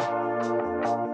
Música